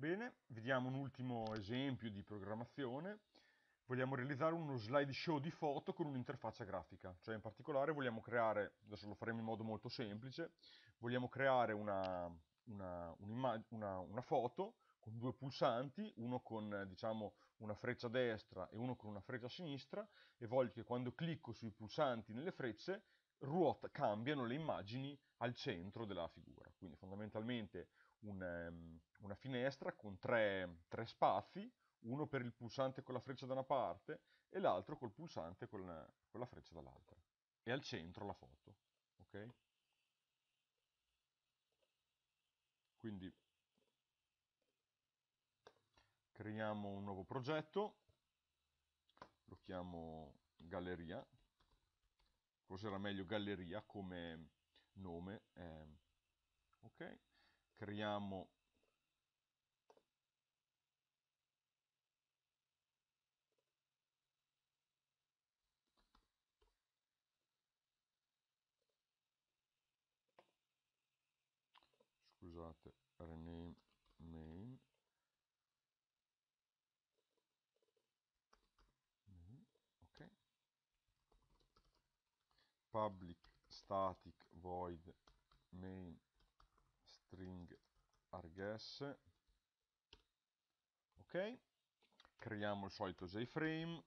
Bene, vediamo un ultimo esempio di programmazione. Vogliamo realizzare uno slideshow di foto con un'interfaccia grafica, cioè in particolare vogliamo creare, adesso lo faremo in modo molto semplice, vogliamo creare una, una, una, una foto con due pulsanti, uno con diciamo, una freccia destra e uno con una freccia sinistra, e voglio che quando clicco sui pulsanti nelle frecce ruota, cambiano le immagini al centro della figura. Quindi fondamentalmente un, um, una finestra con tre, tre, spazi, uno per il pulsante con la freccia da una parte e l'altro col pulsante con con la freccia dall'altra. E al centro la foto. Ok? Quindi creiamo un nuovo progetto, lo chiamo galleria, forse era meglio galleria come nome, eh, ok, creiamo public static void main string args ok. Creiamo il solito jframe.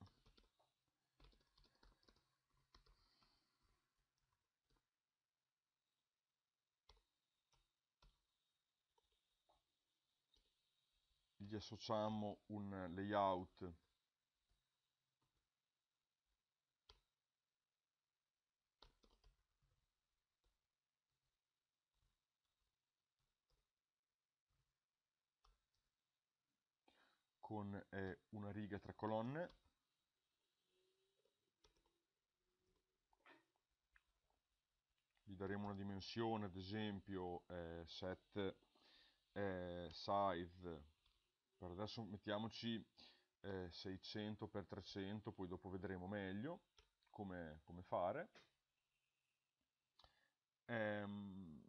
Gli associamo un layout con eh, una riga tre colonne. Gli daremo una dimensione ad esempio eh, set eh, size. Per adesso mettiamoci eh, 600 x 300 poi dopo vedremo meglio come, come fare. Ehm,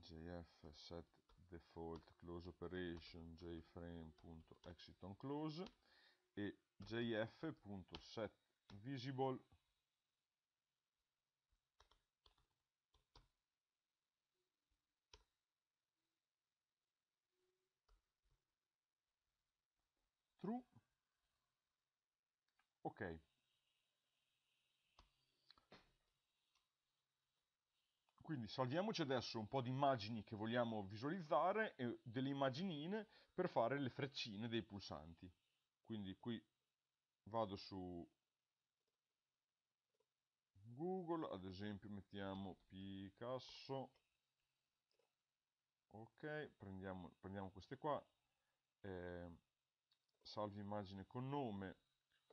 jf set default close operation jframe.exitonClose e jf.setVisible true. Ok Quindi salviamoci adesso un po' di immagini che vogliamo visualizzare e delle immaginine per fare le freccine dei pulsanti. Quindi qui vado su Google, ad esempio mettiamo Picasso, ok, prendiamo, prendiamo queste qua, eh, salvo immagine con nome,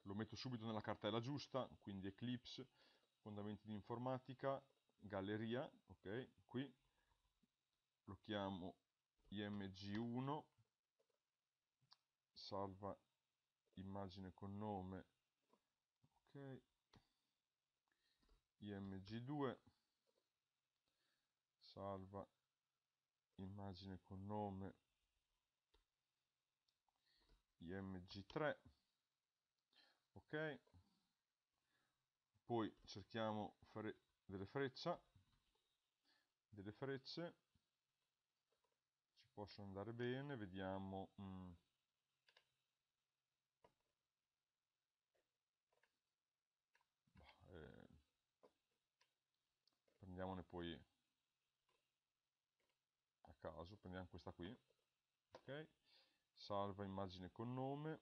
lo metto subito nella cartella giusta, quindi Eclipse, fondamenti di informatica, galleria, ok, qui. Lo chiamo img1, salva immagine con nome, ok, img2, salva immagine con nome, img3, ok, poi cerchiamo fare delle freccia delle frecce. Ci possono andare bene vediamo mm, eh, prendiamone poi a caso prendiamo questa qui ok? Salva immagine con nome.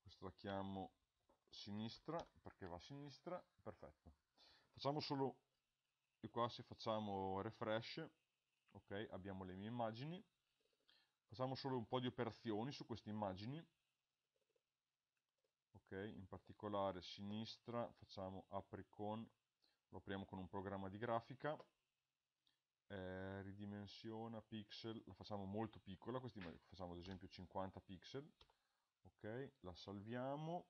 Questo la chiamo sinistra perché va a sinistra perfetto. Facciamo solo e qua se facciamo refresh ok abbiamo le mie immagini. Facciamo solo un po' di operazioni su queste immagini. Ok in particolare sinistra facciamo apri con lo apriamo con un programma di grafica. Eh, ridimensiona pixel la facciamo molto piccola questi facciamo ad esempio 50 pixel. Ok la salviamo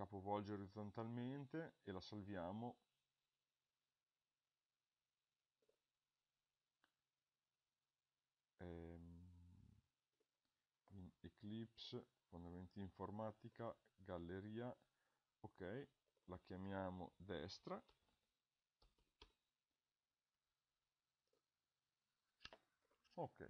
capovolge orizzontalmente e la salviamo ehm, in Eclipse, fondamenti informatica, galleria, ok, la chiamiamo destra, ok,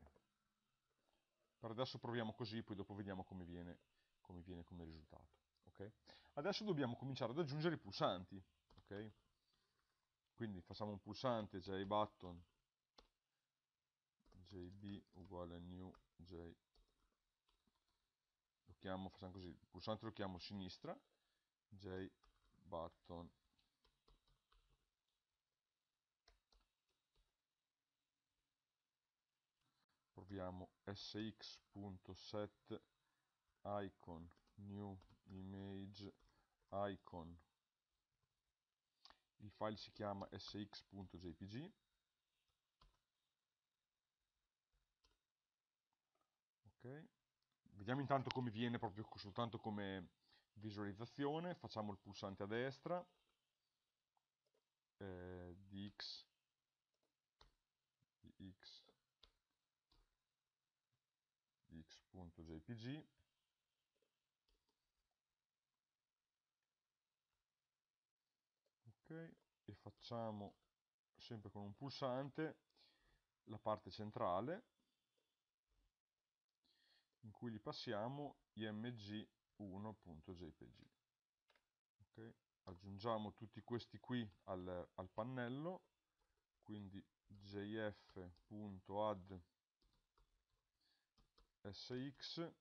per adesso proviamo così, poi dopo vediamo come viene come, viene come risultato, ok? Adesso dobbiamo cominciare ad aggiungere i pulsanti ok? Quindi facciamo un pulsante jbutton jb uguale new j. Lo chiamo facciamo così il pulsante lo chiamo sinistra j button. Proviamo sx.set icon new image icon. Il file si chiama sx.jpg ok. Vediamo intanto come viene proprio soltanto come visualizzazione. Facciamo il pulsante a destra eh, dx dx dx.jpg e facciamo sempre con un pulsante la parte centrale in cui gli passiamo img1.jpg. Okay. Aggiungiamo tutti questi qui al, al pannello, quindi jf.add sx,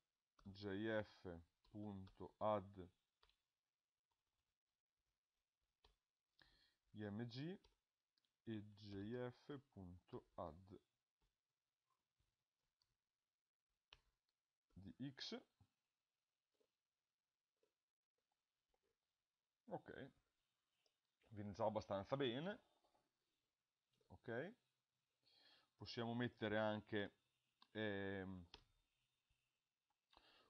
jf.add img e jf.add di x. Ok. Viene già abbastanza bene. Ok. Possiamo mettere anche ehm,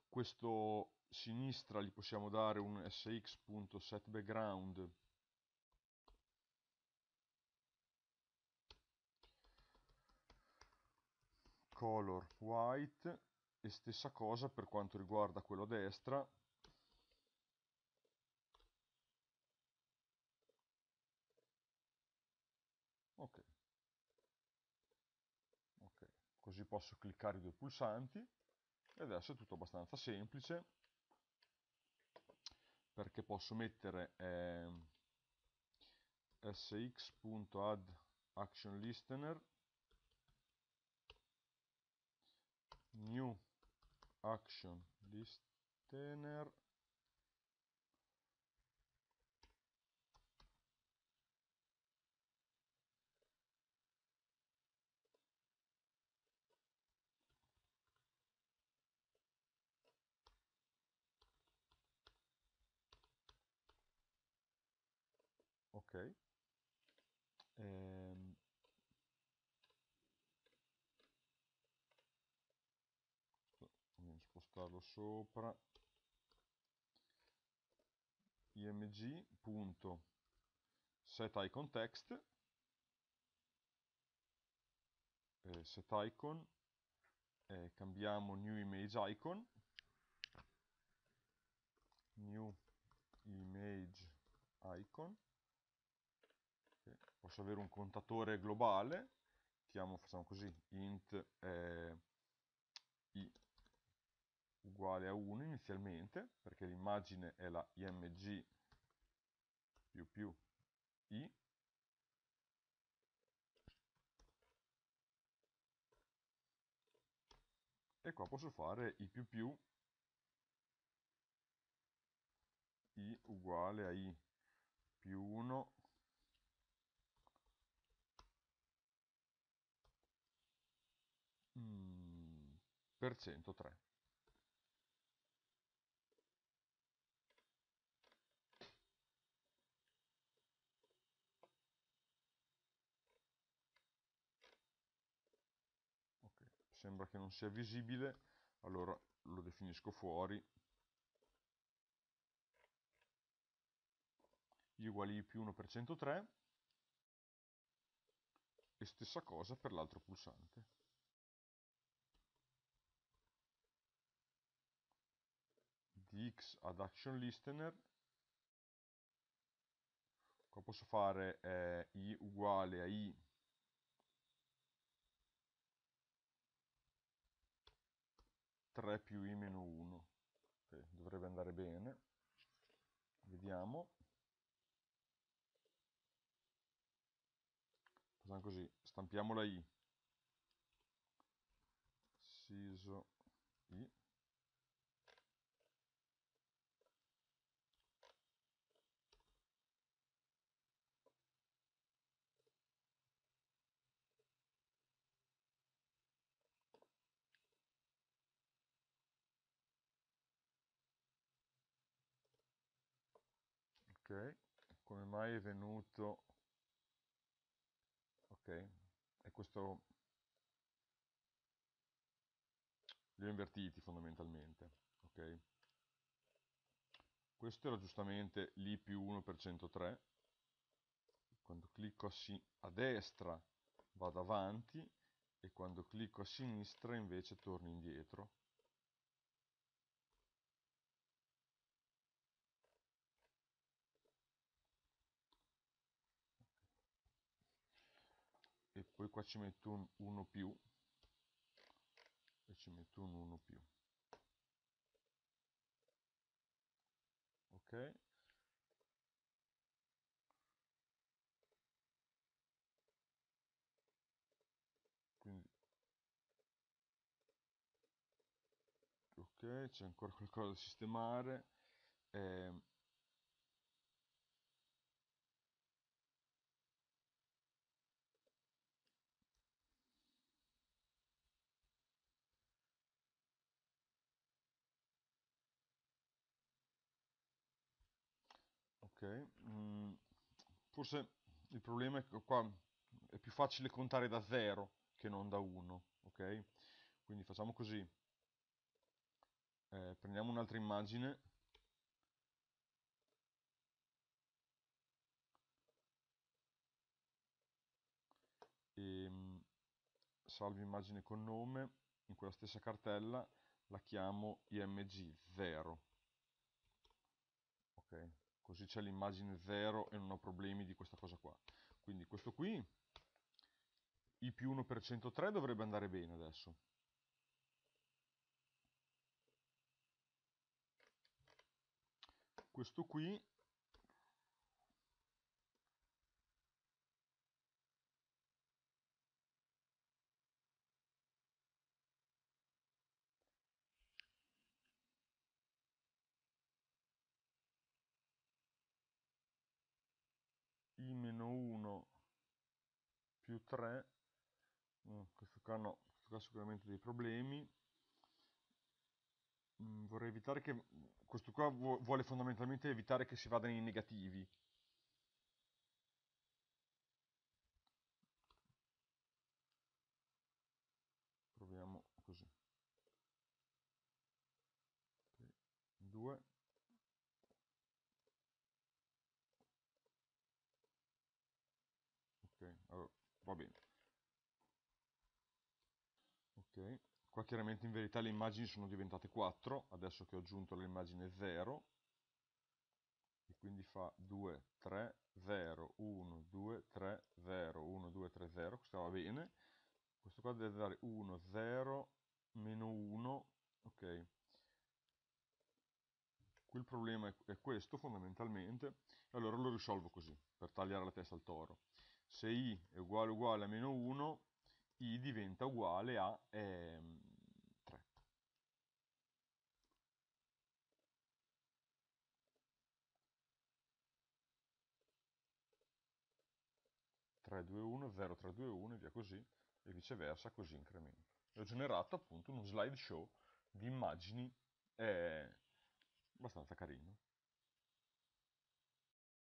questo sinistra gli possiamo dare un sx.setBackground color white e stessa cosa per quanto riguarda quello a destra. Ok. Ok. Così posso cliccare i due pulsanti. E adesso è tutto abbastanza semplice. Perché posso mettere eh, sx.add new action. Listener. Ok spostarlo sopra. img.setIconText eh, setIcon eh, cambiamo new image icon. New image icon. Okay. posso avere un contatore globale. Chiamo, facciamo così int eh, i uguale a 1 inizialmente, perché l'immagine è la img più più i, e qua posso fare i più più i uguale a i più 1 mm, per 103 sembra che non sia visibile, allora lo definisco fuori. i uguali i più 1 per 103 e stessa cosa per l'altro pulsante. di x ad action listener qua posso fare eh, i uguale a i 3 più i meno 1 okay, dovrebbe andare bene. Vediamo. Facciamo così stampiamo la i. Siso i come mai è venuto? Ok e questo. Li ho invertiti fondamentalmente ok? Questo era giustamente l'i più 1 per 103 quando clicco a destra vado avanti e quando clicco a sinistra invece torno indietro poi qua ci metto un 1 più. E ci metto un 1 più. Ok? Quindi ok c'è ancora qualcosa da sistemare. Eh, ok mm, forse il problema è che qua è più facile contare da 0 che non da 1 ok? Quindi facciamo così. Eh, prendiamo un'altra immagine. E mm, salvo immagine con nome in quella stessa cartella la chiamo img0 ok così c'è l'immagine 0 e non ho problemi di questa cosa qua. Quindi questo qui, i più 1 per 103 dovrebbe andare bene adesso. Questo qui i meno 1 più 3 mm, questo qua no, questo qua ha sicuramente dei problemi. Mm, vorrei evitare che questo qua vuole fondamentalmente evitare che si vada nei negativi proviamo così 2 ok allora, va bene. Ok. Qua chiaramente in verità le immagini sono diventate 4 adesso che ho aggiunto l'immagine 0 e quindi fa 2 3 0 1 2 3 0 1 2 3 0 questo va bene. Questo qua deve dare 1 0 meno 1 ok. Qui il problema è questo fondamentalmente. Allora lo risolvo così per tagliare la testa al toro se i è uguale uguale a meno 1, i diventa uguale a ehm, 3. 3, 2, 1, 0, 3, 2, 1 e via così, e viceversa così incremento. E ho generato appunto uno slideshow di immagini eh, abbastanza carino.